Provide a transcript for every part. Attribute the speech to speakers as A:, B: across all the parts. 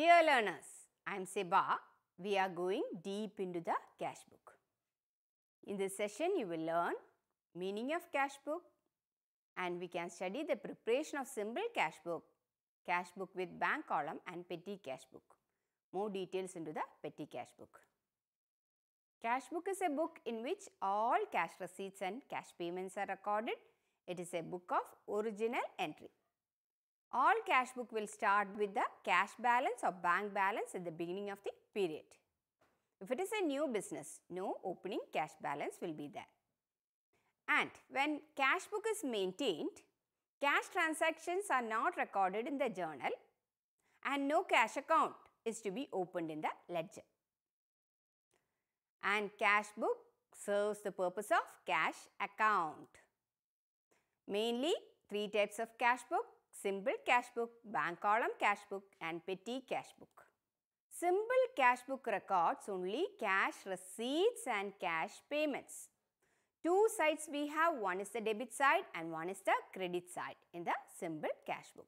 A: Dear learners, I am Seba. We are going deep into the cash book. In this session, you will learn meaning of cash book and we can study the preparation of simple cash book, cash book with bank column and petty cash book. More details into the petty cash book. Cash book is a book in which all cash receipts and cash payments are recorded. It is a book of original entry. All cash book will start with the cash balance or bank balance at the beginning of the period. If it is a new business, no opening cash balance will be there. And when cash book is maintained, cash transactions are not recorded in the journal and no cash account is to be opened in the ledger. And cash book serves the purpose of cash account. Mainly three types of cash book, simple cash book, bank column cash book and petty cash book. Simple cash book records only cash receipts and cash payments. Two sides we have, one is the debit side and one is the credit side in the simple cash book.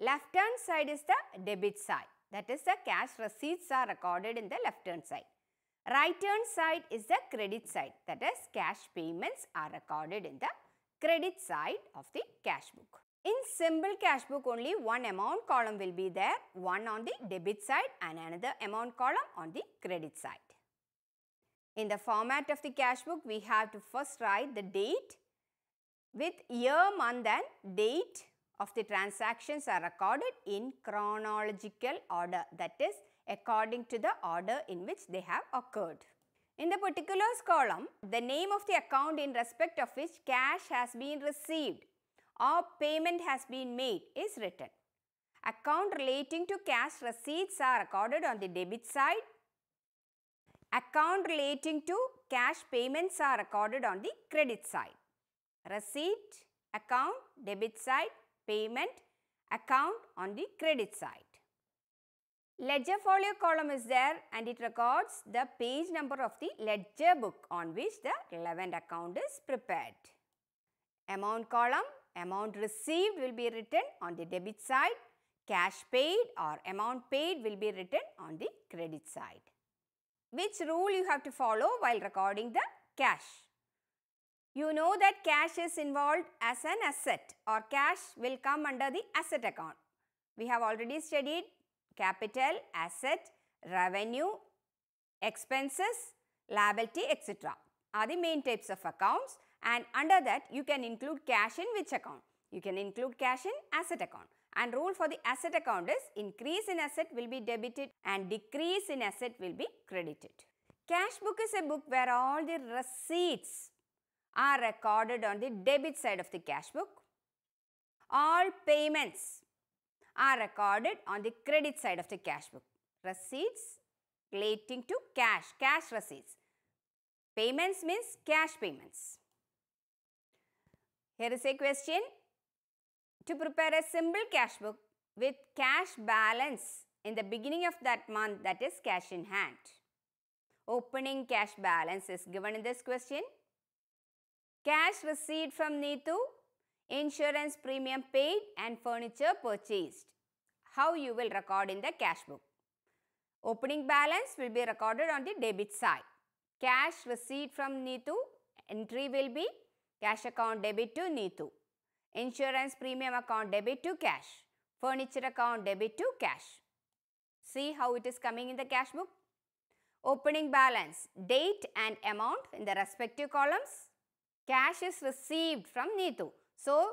A: Left hand side is the debit side, that is the cash receipts are recorded in the left hand side. Right hand side is the credit side, that is cash payments are recorded in the credit side of the cash book. In simple cash book only one amount column will be there, one on the debit side and another amount column on the credit side. In the format of the cash book, we have to first write the date with year, month and date of the transactions are recorded in chronological order that is according to the order in which they have occurred. In the particulars column, the name of the account in respect of which cash has been received or payment has been made is written. Account relating to cash receipts are recorded on the debit side. Account relating to cash payments are recorded on the credit side. Receipt, account, debit side, payment, account on the credit side. Ledger folio column is there and it records the page number of the ledger book on which the relevant account is prepared. Amount column, amount received will be written on the debit side, cash paid or amount paid will be written on the credit side. Which rule you have to follow while recording the cash? You know that cash is involved as an asset or cash will come under the asset account. We have already studied capital, asset, revenue, expenses, liability, etc. are the main types of accounts and under that you can include cash in which account? You can include cash in asset account and rule for the asset account is increase in asset will be debited and decrease in asset will be credited. Cash book is a book where all the receipts are recorded on the debit side of the cash book. All payments are recorded on the credit side of the cash book. Receipts relating to cash, cash receipts. Payments means cash payments. Here is a question. To prepare a simple cash book with cash balance in the beginning of that month that is cash in hand. Opening cash balance is given in this question. Cash received from Neetu, insurance premium paid and furniture purchased. How you will record in the cash book. Opening balance will be recorded on the debit side. Cash received from Neetu, entry will be cash account debit to Neetu. Insurance premium account debit to cash. Furniture account debit to cash. See how it is coming in the cash book. Opening balance, date and amount in the respective columns. Cash is received from Neetu. So,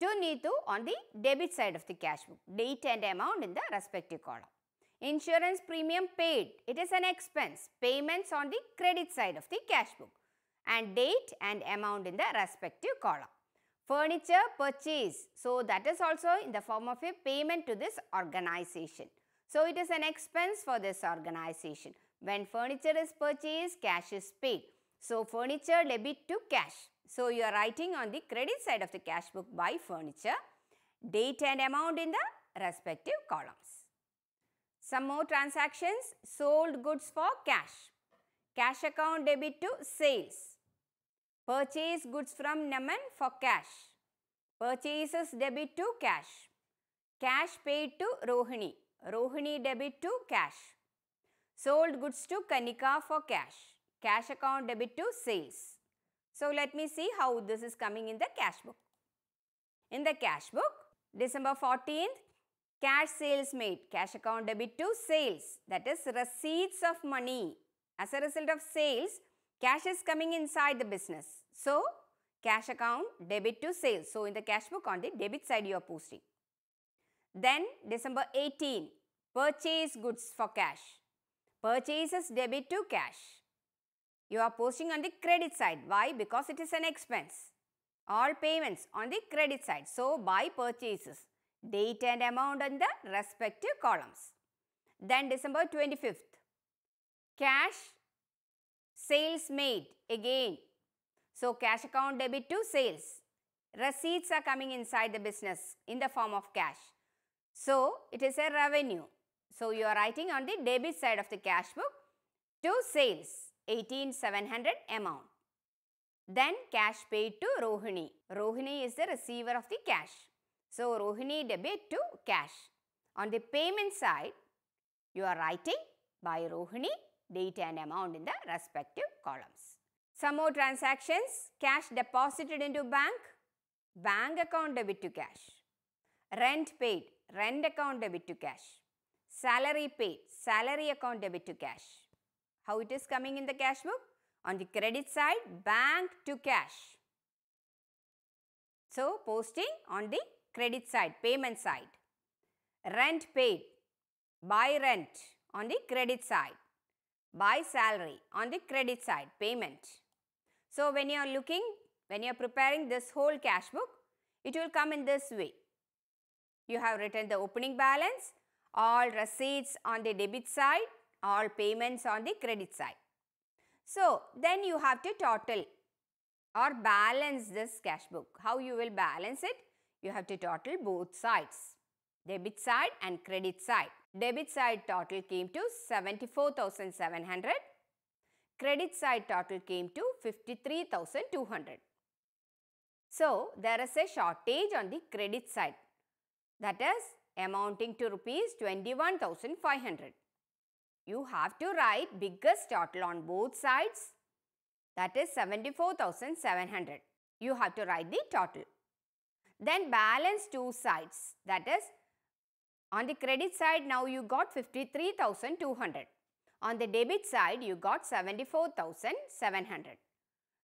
A: to Neetu on the debit side of the cash book. Date and amount in the respective column. Insurance premium paid. It is an expense. Payments on the credit side of the cash book. And date and amount in the respective column. Furniture purchase. So, that is also in the form of a payment to this organization. So, it is an expense for this organization. When furniture is purchased, cash is paid. So, furniture debit to cash. So, you are writing on the credit side of the cash book by furniture, date and amount in the respective columns. Some more transactions, sold goods for cash, cash account debit to sales, purchase goods from Naman for cash, purchases debit to cash, cash paid to Rohini, Rohini debit to cash. Sold goods to Kanika for cash. Cash account debit to sales. So let me see how this is coming in the cash book. In the cash book, December 14th, cash sales made, cash account debit to sales, that is receipts of money. As a result of sales, cash is coming inside the business. So, cash account debit to sales. So, in the cash book on the debit side you are posting. Then, December 18, purchase goods for cash. Purchases debit to cash. You are posting on the credit side. Why? Because it is an expense. All payments on the credit side. So, by purchases date and amount on the respective columns. Then December 25th, cash sales made again. So cash account debit to sales. Receipts are coming inside the business in the form of cash. So it is a revenue. So you are writing on the debit side of the cash book to sales 18700 amount. Then cash paid to Rohini. Rohini is the receiver of the cash. So, Rohini debit to cash. On the payment side, you are writing by Rohini date and amount in the respective columns. Some more transactions, cash deposited into bank, bank account debit to cash. Rent paid, rent account debit to cash. Salary paid, salary account debit to cash. How it is coming in the cash book? On the credit side, bank to cash. So, posting on the credit side, payment side. Rent paid, by rent on the credit side, by salary on the credit side, payment. So, when you are looking, when you are preparing this whole cash book, it will come in this way. You have written the opening balance, all receipts on the debit side, all payments on the credit side. So, then you have to total or balance this cash book. How you will balance it? you have to total both sides, debit side and credit side. Debit side total came to 74,700. Credit side total came to 53,200. So, there is a shortage on the credit side that is amounting to rupees 21,500. You have to write biggest total on both sides that is 74,700. You have to write the total. Then balance two sides. That is, on the credit side now you got 53,200. On the debit side you got 74,700.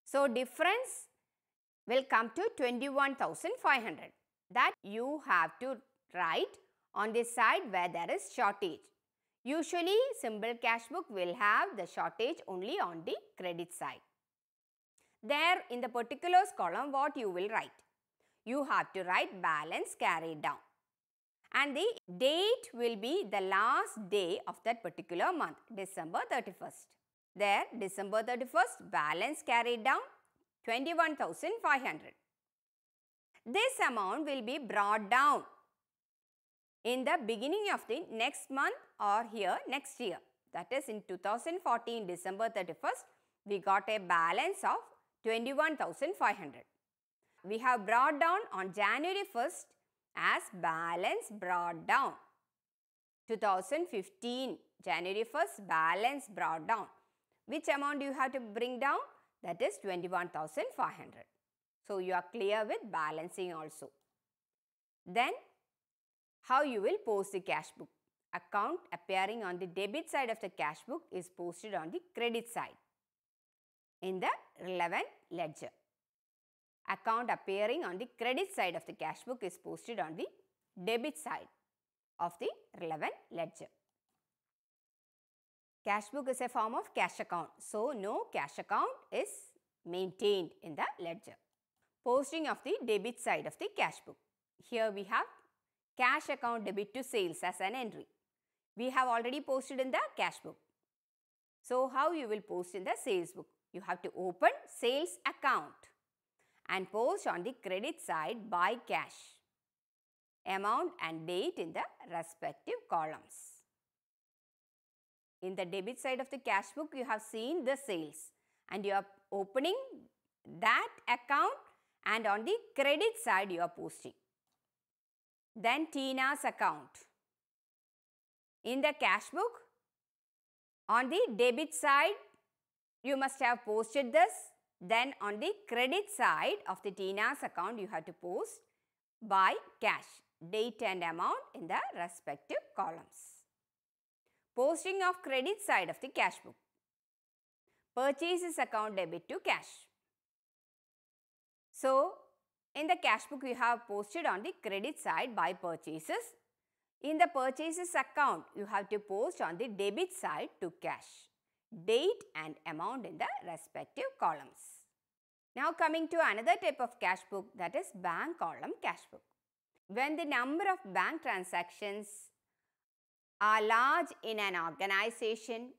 A: So, difference will come to 21,500. That you have to write on the side where there is shortage. Usually, simple cash book will have the shortage only on the credit side. There in the particulars column what you will write? you have to write balance carried down. And the date will be the last day of that particular month, December 31st. There, December 31st, balance carried down 21,500. This amount will be brought down in the beginning of the next month or here next year. That is in 2014 December 31st, we got a balance of 21,500 we have brought down on January 1st as balance brought down. 2015 January 1st balance brought down. Which amount you have to bring down? That is 21,500. So, you are clear with balancing also. Then, how you will post the cash book? Account appearing on the debit side of the cash book is posted on the credit side in the relevant ledger account appearing on the credit side of the cash book is posted on the debit side of the relevant ledger. Cash book is a form of cash account. So, no cash account is maintained in the ledger. Posting of the debit side of the cash book. Here we have cash account debit to sales as an entry. We have already posted in the cash book. So, how you will post in the sales book? You have to open sales account and post on the credit side by cash amount and date in the respective columns. In the debit side of the cash book, you have seen the sales and you are opening that account and on the credit side you are posting. Then Tina's account. In the cash book, on the debit side, you must have posted this. Then on the credit side of the Tina's account, you have to post by cash, date and amount in the respective columns. Posting of credit side of the cash book. Purchases account debit to cash. So, in the cash book, we have posted on the credit side by purchases. In the purchases account, you have to post on the debit side to cash. Date and amount in the respective columns. Now coming to another type of cash book that is bank column cash book. When the number of bank transactions are large in an organization,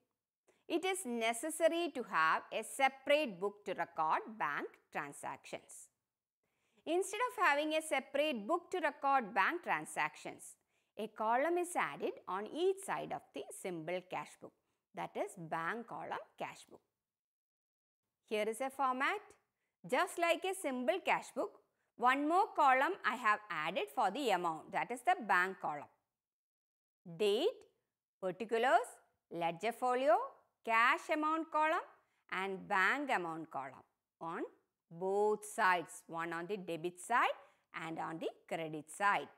A: it is necessary to have a separate book to record bank transactions. Instead of having a separate book to record bank transactions, a column is added on each side of the simple cash book that is bank column cash book. Here is a format just like a simple cash book one more column I have added for the amount that is the bank column. Date, particulars, ledger folio, cash amount column and bank amount column on both sides one on the debit side and on the credit side.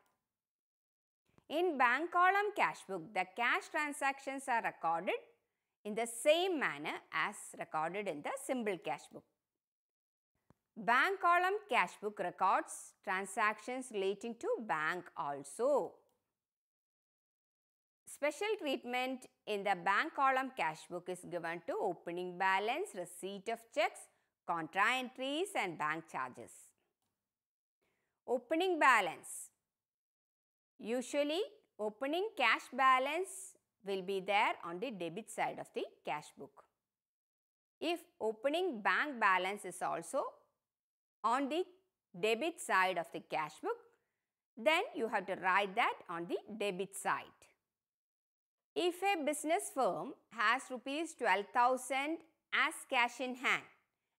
A: In bank column cash book, the cash transactions are recorded in the same manner as recorded in the simple cash book. Bank column cash book records transactions relating to bank also. Special treatment in the bank column cash book is given to opening balance, receipt of checks, contra entries and bank charges. Opening balance. Usually opening cash balance will be there on the debit side of the cash book. If opening bank balance is also on the debit side of the cash book, then you have to write that on the debit side. If a business firm has rupees 12,000 as cash in hand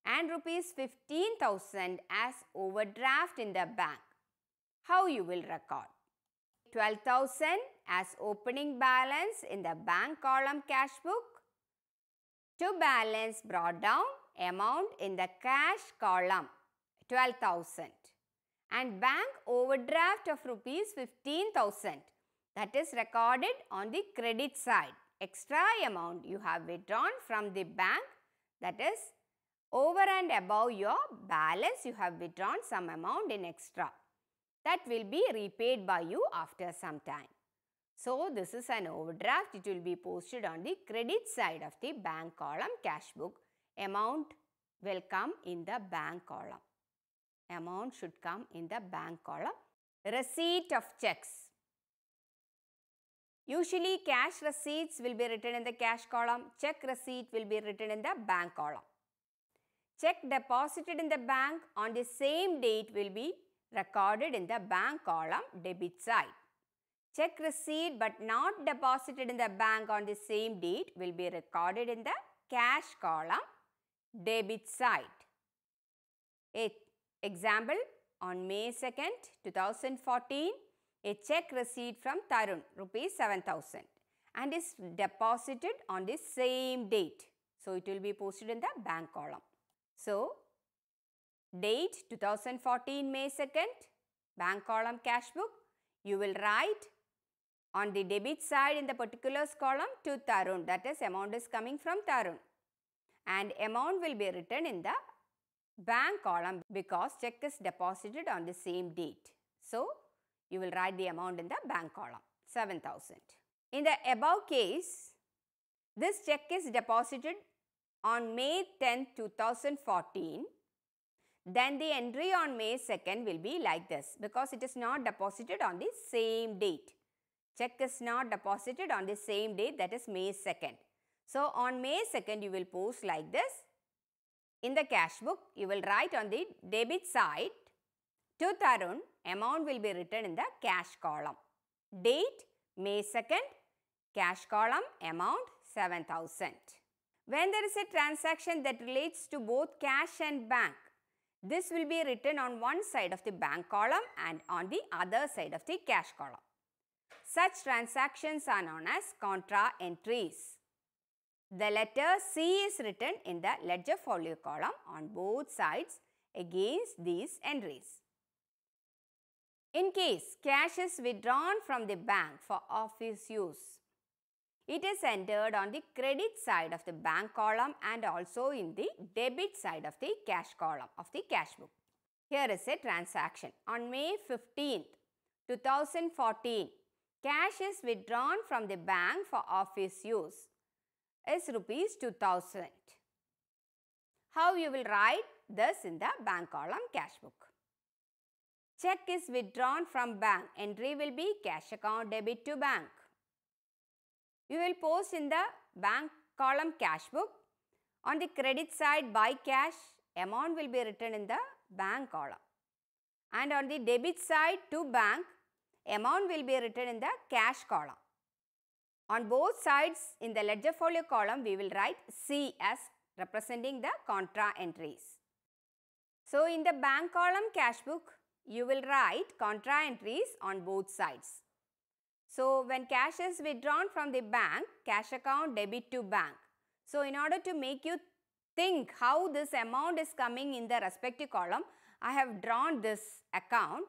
A: and rupees 15,000 as overdraft in the bank, how you will record? 12,000 as opening balance in the bank column cash book. To balance brought down amount in the cash column 12,000 and bank overdraft of rupees 15,000 that is recorded on the credit side. Extra amount you have withdrawn from the bank. That is over and above your balance you have withdrawn some amount in extra that will be repaid by you after some time. So, this is an overdraft. It will be posted on the credit side of the bank column cash book. Amount will come in the bank column. Amount should come in the bank column. Receipt of checks. Usually cash receipts will be written in the cash column. Check receipt will be written in the bank column. Check deposited in the bank on the same date will be recorded in the bank column debit side. Check receipt but not deposited in the bank on the same date will be recorded in the cash column debit side. A example on May 2nd 2014 a check receipt from Tarun rupees 7000 and is deposited on the same date. So, it will be posted in the bank column. So, date 2014 May 2nd, bank column cash book, you will write on the debit side in the particulars column to Tarun. That is amount is coming from Tarun. And amount will be written in the bank column because check is deposited on the same date. So, you will write the amount in the bank column 7000. In the above case, this check is deposited on May 10, 2014 then the entry on May 2nd will be like this because it is not deposited on the same date. Check is not deposited on the same date that is May 2nd. So, on May 2nd you will post like this. In the cash book you will write on the debit side to Tarun amount will be written in the cash column. Date May 2nd, cash column amount 7000. When there is a transaction that relates to both cash and bank, this will be written on one side of the bank column and on the other side of the cash column. Such transactions are known as contra entries. The letter C is written in the ledger folio column on both sides against these entries. In case cash is withdrawn from the bank for office use, it is entered on the credit side of the bank column and also in the debit side of the cash column of the cash book. Here is a transaction. On May 15th, 2014, cash is withdrawn from the bank for office use is rupees 2000. How you will write this in the bank column cash book. Check is withdrawn from bank. Entry will be cash account debit to bank. You will post in the bank column cash book. On the credit side by cash, amount will be written in the bank column. And on the debit side to bank, amount will be written in the cash column. On both sides in the ledger folio column, we will write C as representing the contra entries. So, in the bank column cash book, you will write contra entries on both sides. So, when cash is withdrawn from the bank, cash account debit to bank. So, in order to make you think how this amount is coming in the respective column, I have drawn this account.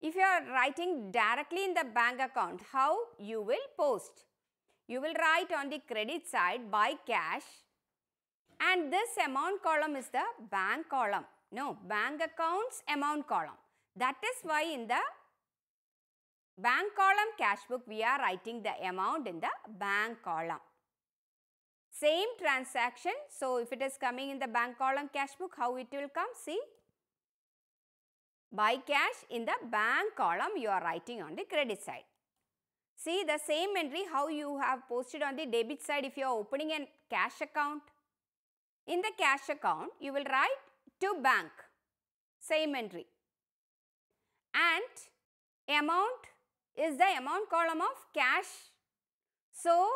A: If you are writing directly in the bank account, how you will post? You will write on the credit side by cash and this amount column is the bank column. No, bank accounts amount column. That is why in the bank column cash book we are writing the amount in the bank column. Same transaction. So, if it is coming in the bank column cash book, how it will come? See, by cash in the bank column you are writing on the credit side. See the same entry how you have posted on the debit side if you are opening a cash account. In the cash account you will write to bank same entry and amount is the amount column of cash. So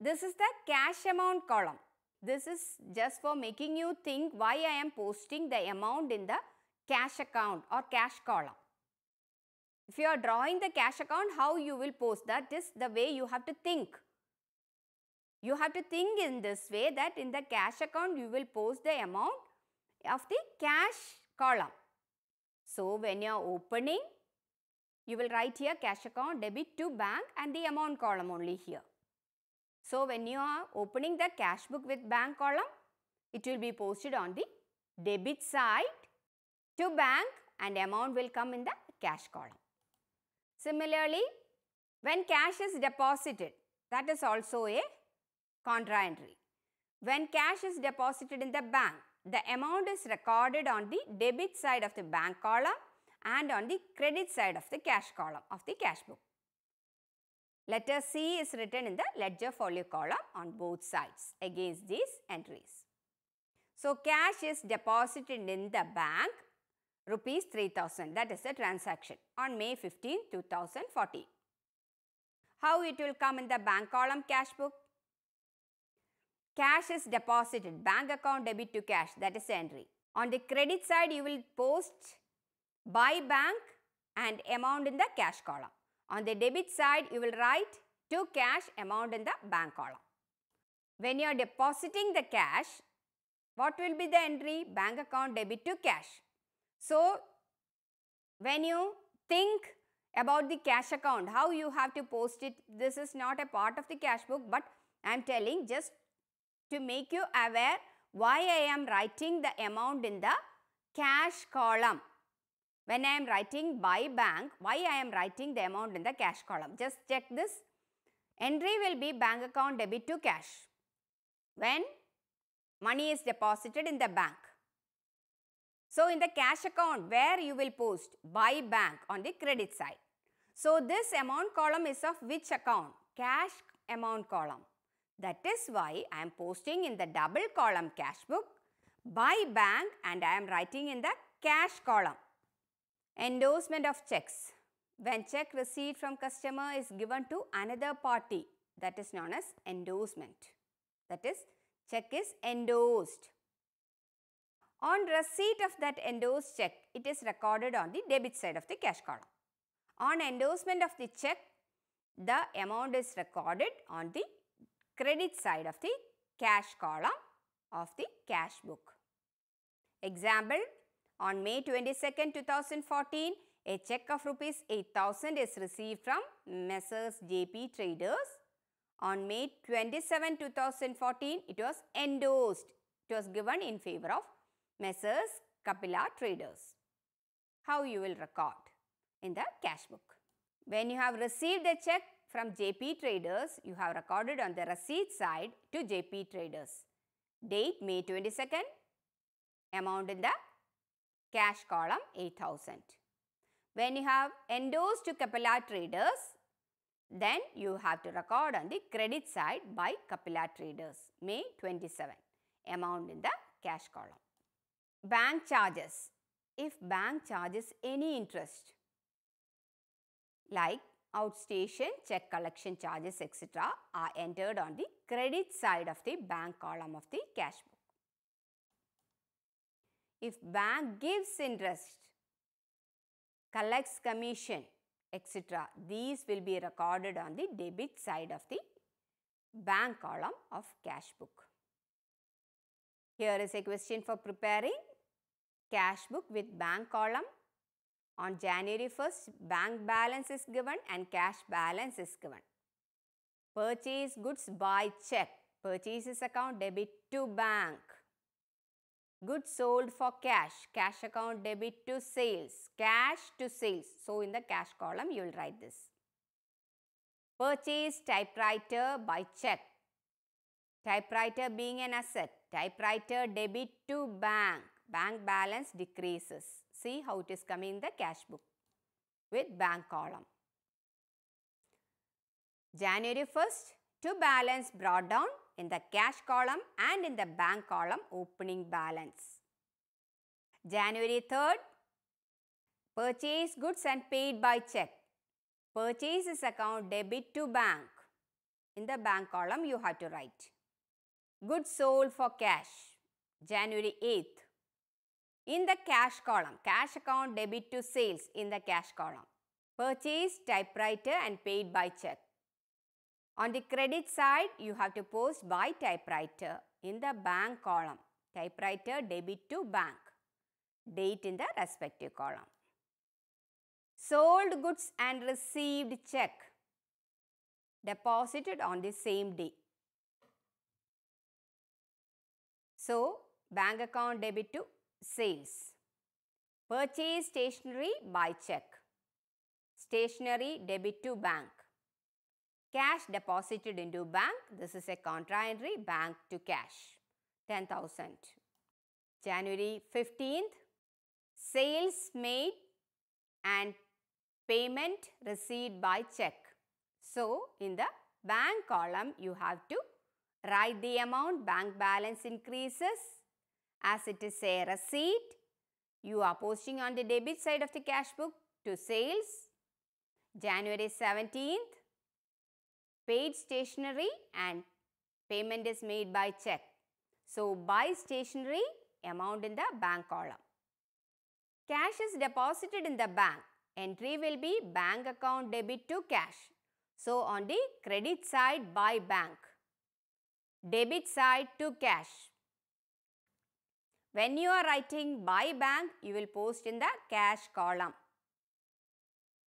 A: this is the cash amount column. This is just for making you think why I am posting the amount in the cash account or cash column. If you are drawing the cash account, how you will post that is the way you have to think. You have to think in this way that in the cash account you will post the amount of the cash column. So, when you are opening, you will write here cash account debit to bank and the amount column only here. So, when you are opening the cash book with bank column, it will be posted on the debit side to bank and amount will come in the cash column. Similarly, when cash is deposited, that is also a contra entry. When cash is deposited in the bank, the amount is recorded on the debit side of the bank column and on the credit side of the cash column of the cash book. Letter C is written in the ledger folio column on both sides against these entries. So, cash is deposited in the bank rupees 3000 that is the transaction on May 15, 2014. How it will come in the bank column cash book? Cash is deposited, bank account debit to cash that is entry. On the credit side you will post by bank and amount in the cash column. On the debit side you will write to cash amount in the bank column. When you are depositing the cash, what will be the entry? Bank account debit to cash. So, when you think about the cash account, how you have to post it, this is not a part of the cash book, but I am telling just to make you aware why I am writing the amount in the cash column. When I am writing by bank, why I am writing the amount in the cash column. Just check this. Entry will be bank account debit to cash. When money is deposited in the bank. So, in the cash account where you will post by bank on the credit side. So, this amount column is of which account? Cash amount column. That is why I am posting in the double column cash book by bank and I am writing in the cash column. Endorsement of checks. When check received from customer is given to another party that is known as endorsement. That is check is endorsed. On receipt of that endorsed check, it is recorded on the debit side of the cash column. On endorsement of the check, the amount is recorded on the credit side of the cash column of the cash book. Example, on May 22nd, 2014, a check of rupees 8000 is received from Messrs. JP Traders. On May 27, 2014, it was endorsed. It was given in favor of Messrs. Kapila Traders. How you will record in the cash book. When you have received the check from JP Traders, you have recorded on the receipt side to JP Traders. Date May 22nd, amount in the cash column 8000. When you have endorsed to Kapila Traders, then you have to record on the credit side by Kapila Traders, May 27, amount in the cash column. Bank charges. If bank charges any interest, like outstation, check collection charges, etc. are entered on the credit side of the bank column of the cash book. If bank gives interest, collects commission, etc. These will be recorded on the debit side of the bank column of cash book. Here is a question for preparing cash book with bank column. On January 1st, bank balance is given and cash balance is given. Purchase goods by check. Purchases account debit to bank. Goods sold for cash. Cash account debit to sales. Cash to sales. So, in the cash column, you will write this. Purchase typewriter by check. Typewriter being an asset. Typewriter debit to bank. Bank balance decreases. See how it is coming in the cash book with bank column. January 1st, to balance brought down in the cash column and in the bank column opening balance. January 3rd, purchase goods and paid by check. Purchases account debit to bank. In the bank column you have to write. Goods sold for cash. January 8th. In the cash column, cash account debit to sales in the cash column. Purchase typewriter and paid by check. On the credit side, you have to post by typewriter in the bank column. Typewriter debit to bank. Date in the respective column. Sold goods and received check. Deposited on the same day. So, bank account debit to sales. Purchase stationery by check. Stationery debit to bank. Cash deposited into bank. This is a contra entry bank to cash. 10,000. January 15th. Sales made and payment received by check. So, in the bank column, you have to write the amount bank balance increases as it is a receipt. You are posting on the debit side of the cash book to sales. January 17th, paid stationery and payment is made by check. So, by stationery amount in the bank column. Cash is deposited in the bank. Entry will be bank account debit to cash. So, on the credit side by bank. Debit side to cash. When you are writing by bank, you will post in the cash column.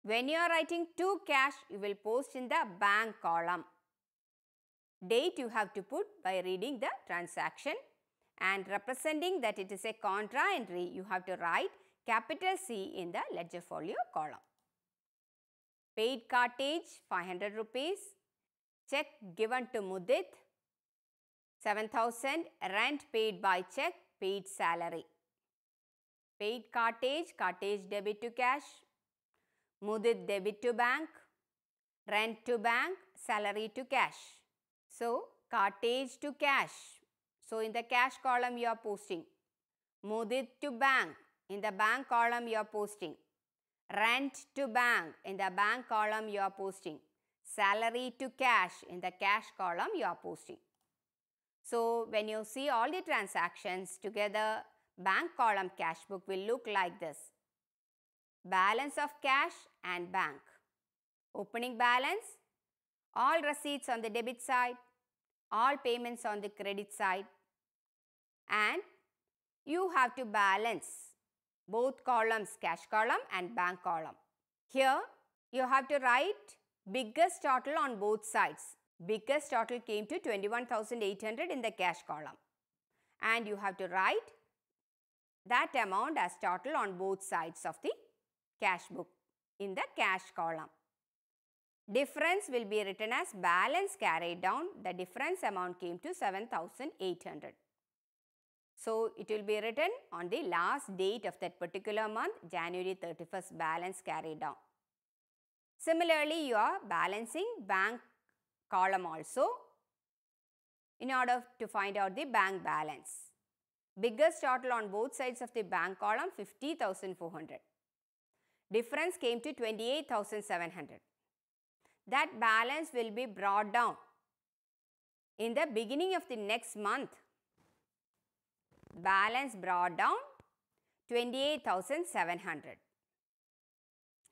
A: When you are writing to cash, you will post in the bank column. Date you have to put by reading the transaction and representing that it is a contra entry, you have to write capital C in the ledger folio column. Paid cartage 500 rupees, check given to Mudit 7000, rent paid by check paid salary. Paid cartage, cartage debit to cash, Mudit debit to bank, rent to bank, salary to cash. So, cartage to cash. So, in the cash column you are posting. Mudit to bank. In the bank column you are posting. Rent to bank. In the bank column you are posting. Salary to cash. In the cash column you are posting. So, when you see all the transactions together, bank column cash book will look like this. Balance of cash and bank. Opening balance all receipts on the debit side, all payments on the credit side and you have to balance both columns cash column and bank column. Here you have to write biggest total on both sides. Biggest total came to 21,800 in the cash column and you have to write that amount as total on both sides of the cash book in the cash column. Difference will be written as balance carried down. The difference amount came to 7,800. So, it will be written on the last date of that particular month, January 31st balance carried down. Similarly, you are balancing bank column also in order to find out the bank balance. Biggest total on both sides of the bank column 50,400. Difference came to 28,700. That balance will be brought down in the beginning of the next month. Balance brought down 28,700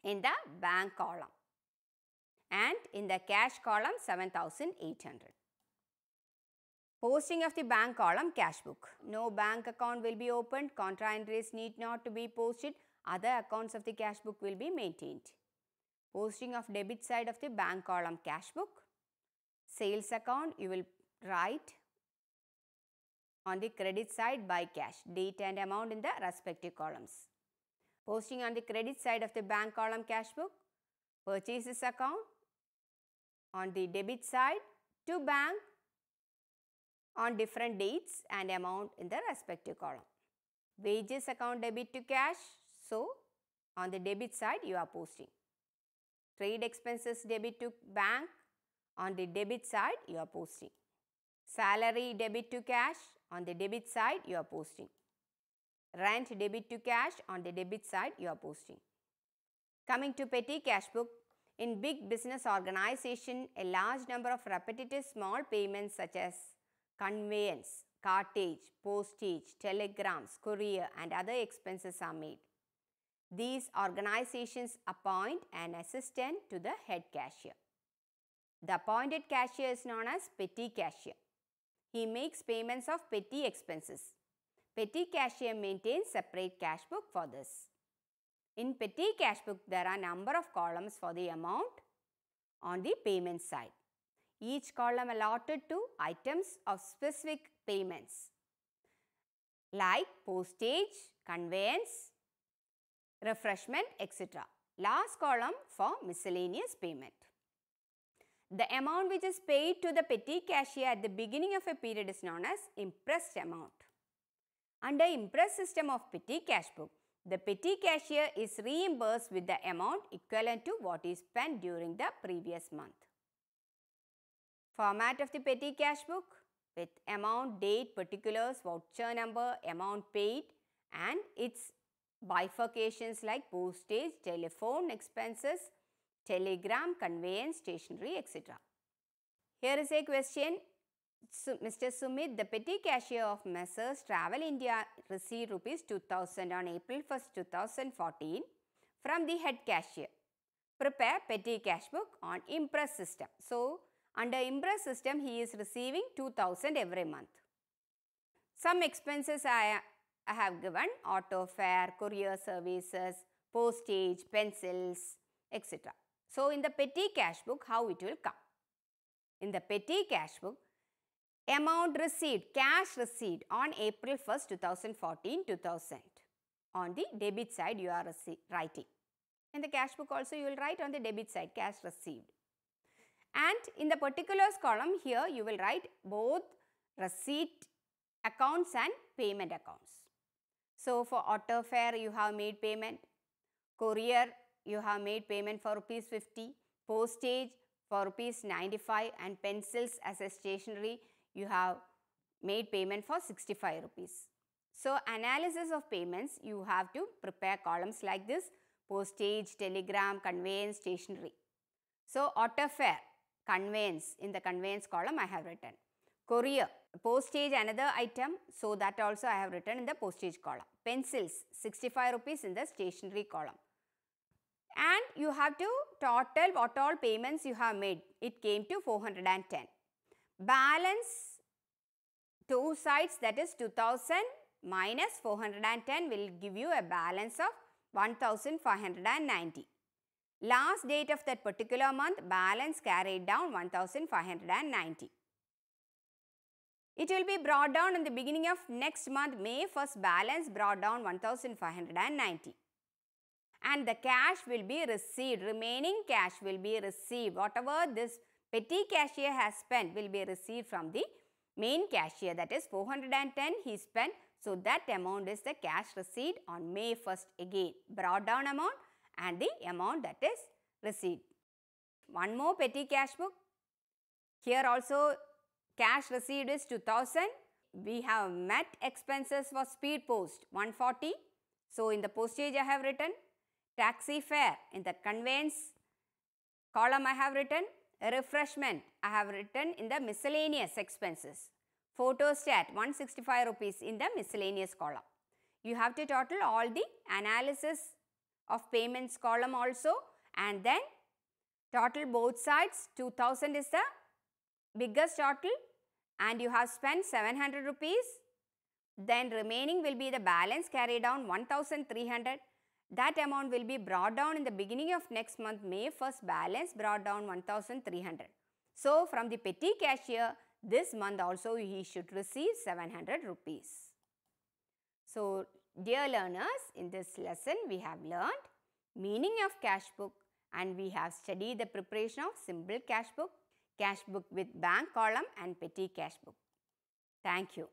A: in the bank column and in the cash column 7800. Posting of the bank column cash book. No bank account will be opened, contra entries need not to be posted, other accounts of the cash book will be maintained. Posting of debit side of the bank column cash book. Sales account you will write on the credit side by cash, date and amount in the respective columns. Posting on the credit side of the bank column cash book, purchases account on the debit side to bank on different dates and amount in the respective column. Wages account debit to cash, so on the debit side you are posting. Trade expenses debit to bank, on the debit side you are posting. Salary debit to cash, on the debit side you are posting. Rent debit to cash, on the debit side you are posting. Coming to petty cash book, in big business organization, a large number of repetitive small payments such as conveyance, cartage, postage, telegrams, courier and other expenses are made. These organizations appoint an assistant to the head cashier. The appointed cashier is known as petty cashier. He makes payments of petty expenses. Petty cashier maintains separate cash book for this. In petty cash book, there are number of columns for the amount on the payment side. Each column allotted to items of specific payments like postage, conveyance, refreshment, etc. Last column for miscellaneous payment. The amount which is paid to the petty cashier at the beginning of a period is known as imprest amount. Under imprest system of petty cash book, the petty cashier is reimbursed with the amount equivalent to what is spent during the previous month. Format of the petty cash book with amount, date, particulars, voucher number, amount paid and its bifurcations like postage, telephone expenses, telegram, conveyance, stationery, etc. Here is a question. Mr. Sumit, the petty cashier of Messrs. Travel India received rupees 2000 on April 1st, 2014 from the head cashier. Prepare petty cash book on Imprest system. So, under Imprest system, he is receiving 2000 every month. Some expenses I, I have given auto fare, courier services, postage, pencils, etc. So, in the petty cash book, how it will come? In the petty cash book, amount received, cash received on April 1st, 2014, 2000. On the debit side, you are writing. In the cash book also, you will write on the debit side, cash received. And in the particulars column here, you will write both receipt accounts and payment accounts. So, for auto fare, you have made payment. Courier, you have made payment for rupees 50. Postage for rupees 95 and pencils as a stationery, you have made payment for 65 rupees. So, analysis of payments, you have to prepare columns like this, postage, telegram, conveyance, stationery. So, auto fare, conveyance, in the conveyance column I have written. Courier, postage another item, so that also I have written in the postage column. Pencils, 65 rupees in the stationery column. And you have to total what all payments you have made. It came to 410. Balance two sides that is 2000 minus 410 will give you a balance of 1590. Last date of that particular month balance carried down 1590. It will be brought down in the beginning of next month May 1st balance brought down 1590 and the cash will be received remaining cash will be received whatever this petty cashier has spent will be received from the main cashier that is 410 he spent so that amount is the cash receipt on May 1st again brought down amount and the amount that is received. One more petty cash book. Here also cash received is 2000. We have met expenses for speed post 140. So in the postage I have written taxi fare in the conveyance column I have written refreshment I have written in the miscellaneous expenses photostat 165 rupees in the miscellaneous column. You have to total all the analysis of payments column also and then total both sides 2000 is the biggest total and you have spent 700 rupees then remaining will be the balance carried down 1300 that amount will be brought down in the beginning of next month May 1st balance brought down 1300 so from the petty cashier this month also he should receive 700 rupees. So dear learners in this lesson we have learned meaning of cash book and we have studied the preparation of simple cash book, cash book with bank column and petty cash book. Thank you.